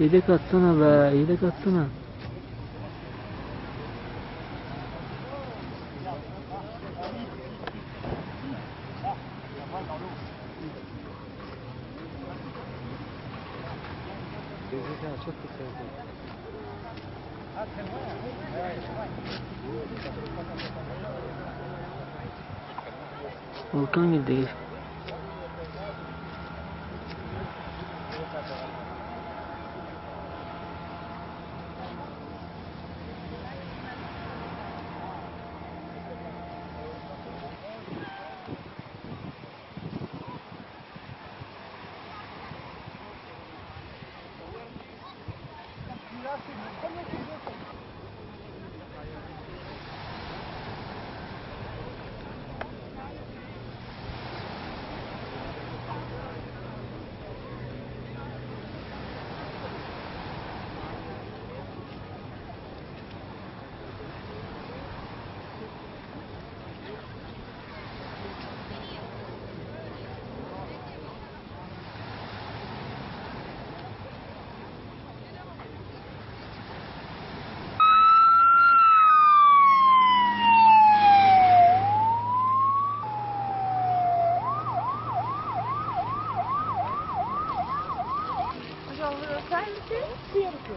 Yedek atsana be, yedek atsana. Çok. Volkan girdi. tem cerca.